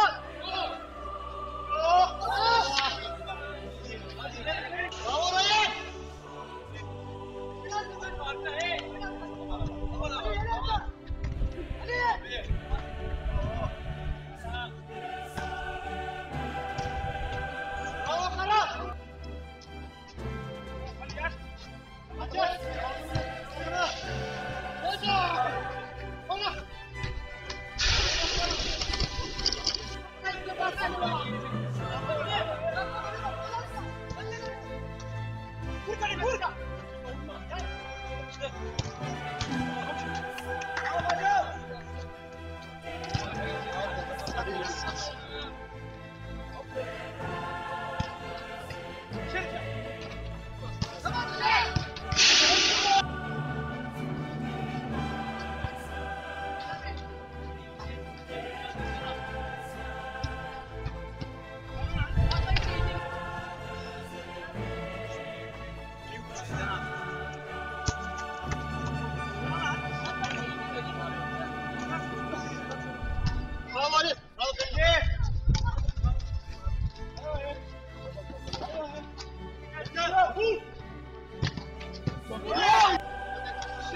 컷!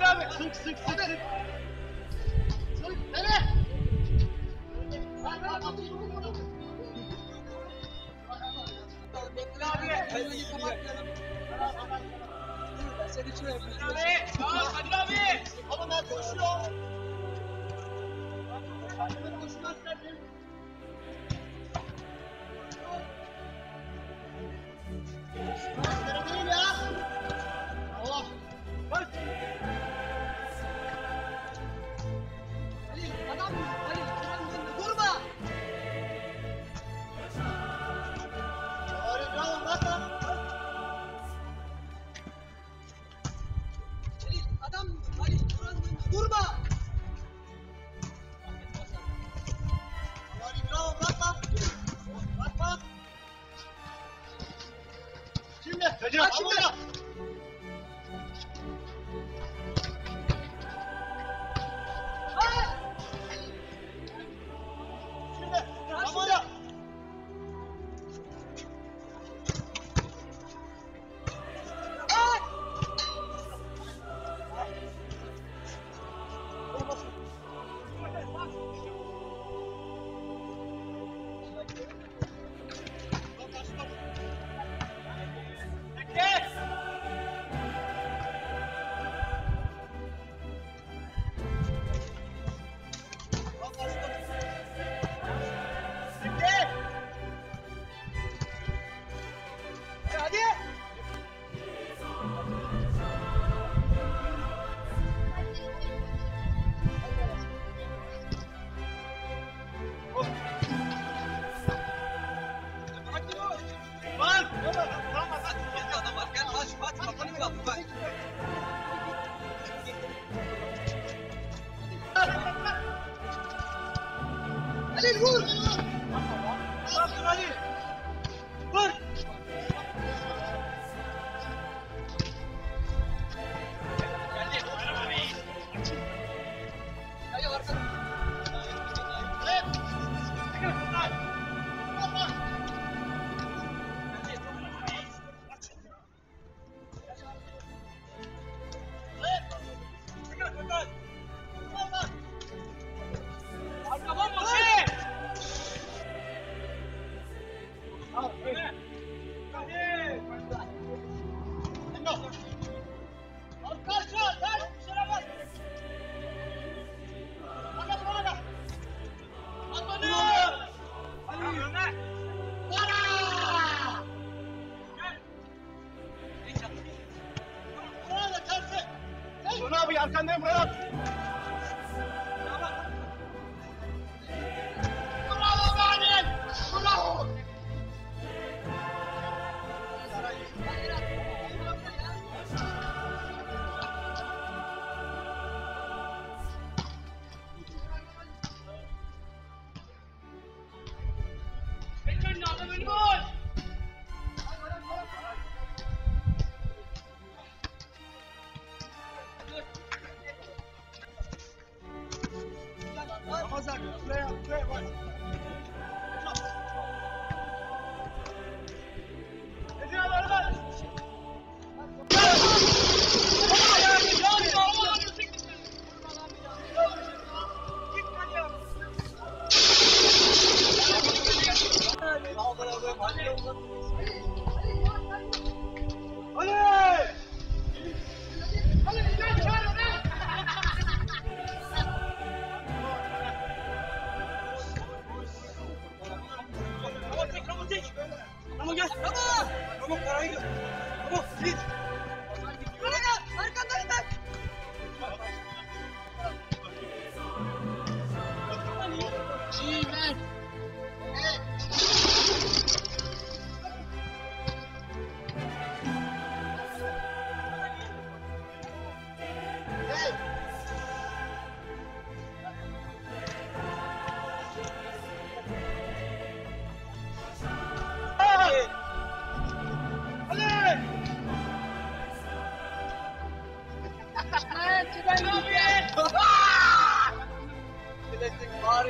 Yapıştır abi. Sık sık sık sık. Sık. Nereye? Bekle abi. Elini kapatmayalım. Sen içine yapıyorsun. Abi. Aa, Kadir abi. Ama ben koşuyorum. Ben koşuyorum. Shoot 他んかもうパー？Arkandayım Murat.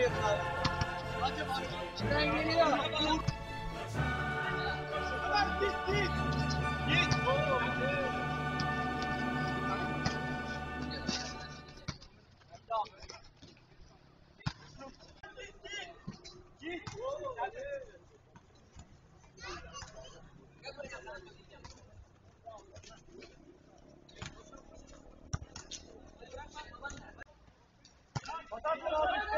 Klasik bağırıyor abi. Hadi bağırıyor. Tren geliyor. Tamam git git. Git. Git. Aa,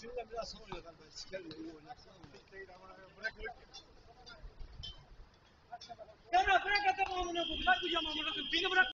Şimdi biraz sonra oluyor galiba. Sikerim iyi oynarsın. Emre bırak adamı amına koyayım. Bırak bu amına koyayım. Beni bırak.